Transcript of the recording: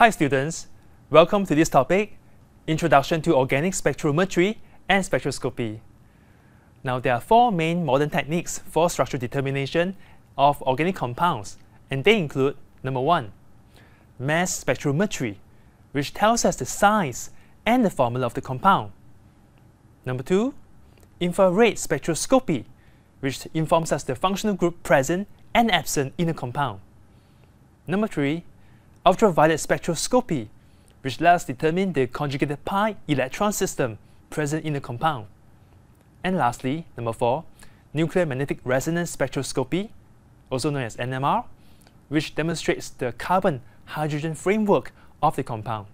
Hi students, welcome to this topic, Introduction to Organic Spectrometry and Spectroscopy. Now there are four main modern techniques for structural determination of organic compounds, and they include number one, mass spectrometry, which tells us the size and the formula of the compound. Number two, infrared spectroscopy, which informs us the functional group present and absent in a compound. Number three, ultraviolet spectroscopy, which lets us determine the conjugated pi electron system present in the compound. And lastly, number four, nuclear magnetic resonance spectroscopy, also known as NMR, which demonstrates the carbon-hydrogen framework of the compound.